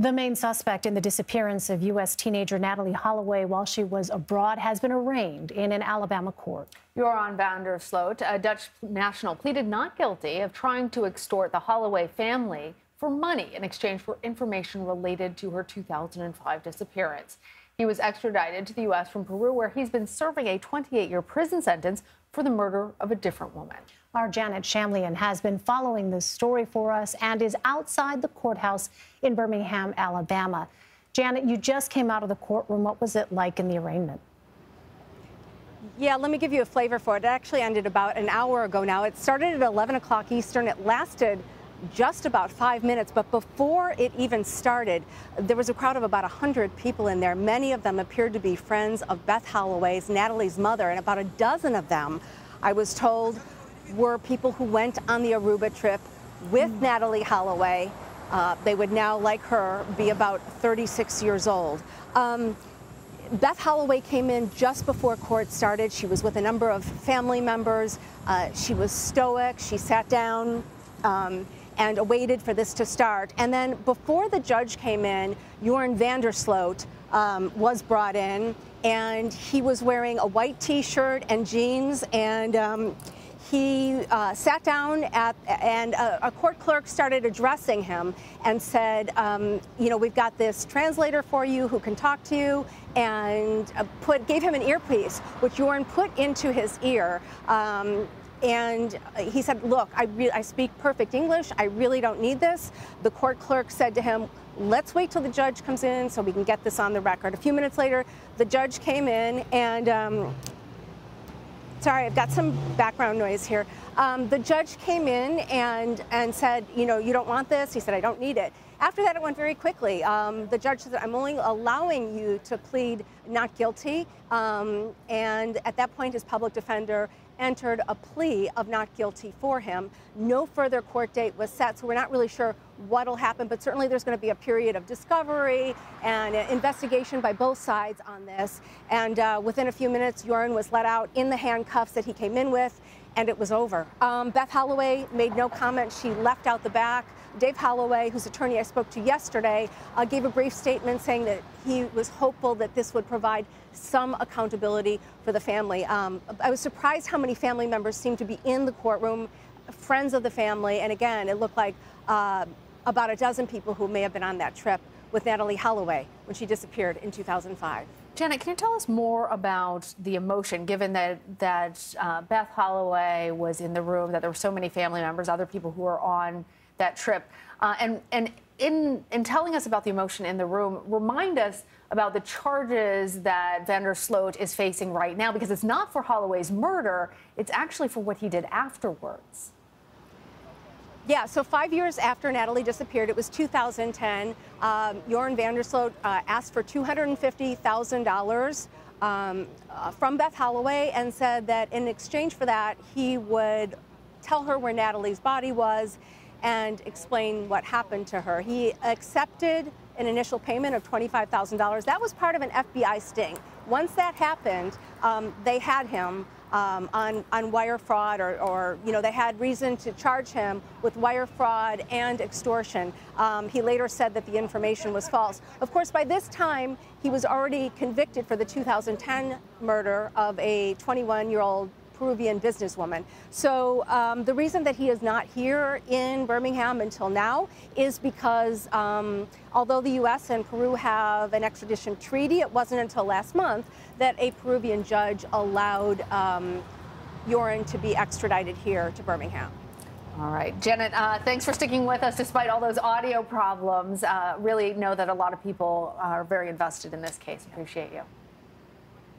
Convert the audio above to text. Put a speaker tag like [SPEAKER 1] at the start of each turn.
[SPEAKER 1] The main suspect in the disappearance of U.S. teenager Natalee Holloway while she was abroad has been arraigned in an Alabama court.
[SPEAKER 2] Joran van der Sloot, a Dutch national, pleaded not guilty of trying to extort the Holloway family for money in exchange for information related to her 2005 disappearance. He was extradited to the U.S. from Peru, where he's been serving a 28 year prison sentence for the murder of a different woman.
[SPEAKER 1] Our Janet Shamlian has been following this story for us and is outside the courthouse in Birmingham, Alabama. Janet, you just came out of the courtroom. What was it like in the arraignment?
[SPEAKER 3] Yeah, let me give you a flavor for it. It actually ended about an hour ago now. It started at 11 o'clock Eastern. It lasted just about five minutes, but before it even started, there was a crowd of about 100 people in there. Many of them appeared to be friends of Beth Holloway's, Natalee's mother, and about a dozen of them, I was told, were people who went on the Aruba trip with mm. Natalee Holloway. Uh, they would now, like her, be about 36 years old. Um, Beth Holloway came in just before court started. She was with a number of family members. Uh, she was stoic. She sat down um, and awaited for this to start. And then before the judge came in, Joran van der Sloot um, was brought in, and he was wearing a white T-shirt and jeans and um, he uh, sat down at, and a, a, court clerk started addressing him and said, um, you know, we've got this translator for you who can talk to you, and uh, put gave him an earpiece, which Joran put into his ear. Um, and he said, look, I, I speak perfect English. I really don't need this. The court clerk said to him, let's wait till the judge comes in so we can get this on the record. A few minutes later, the judge came in and um, Sorry, I've got some background noise here. Um, the judge came in and, and said, you know, you don't want this. He said, I don't need it. After that, it went very quickly. Um, the judge said, I'm only allowing you to plead not guilty. Um, and at that point, his public defender entered a plea of not guilty for him. No further court date was set, so we're not really sure what will happen, but certainly there's going to be a period of discovery and investigation by both sides on this. And uh, within a few minutes, Joran was let out in the handcuffs that he came in with, and it was over. Um, Beth Holloway made no comment. She left out the back. Dave Holloway, whose attorney I spoke to yesterday, uh, gave a brief statement saying that he was hopeful that this would provide some accountability for the family. Um, I was surprised how many family members seemed to be in the courtroom, friends of the family, and again, it looked like uh, about a dozen people who may have been on that trip with Natalee Holloway when she disappeared in 2005.
[SPEAKER 2] Janet, can you tell us more about the emotion, given that that uh, Beth Holloway was in the room, that there were so many family members, other people who were on that trip. Uh, and and in, in telling us about the emotion in the room, remind us about the charges that van der Sloot is facing right now, because it's not for Holloway's murder, it's actually for what he did afterwards.
[SPEAKER 3] Yeah, so five years after Natalee disappeared, it was 2010, um, Joran van der Sloot uh, asked for $250,000 um, uh, from Beth Holloway and said that in exchange for that, he would tell her where Natalee's body was and explain what happened to her. He accepted an initial payment of $25,000. That was part of an FBI sting. Once that happened, um, they had him um, on, on wire fraud or, or, you know, they had reason to charge him with wire fraud and extortion. Um, he later said that the information was false. Of course, by this time, he was already convicted for the 2010 murder of a 21 year old Peruvian businesswoman. So um, the reason that he is not here in Birmingham until now is because um, although the U.S. and Peru have an extradition treaty, it wasn't until last month that a Peruvian judge allowed um, Joran to be extradited here to Birmingham.
[SPEAKER 2] All right, Janet, uh, thanks for sticking with us despite all those audio problems. Uh, really know that a lot of people are very invested in this case. Appreciate you.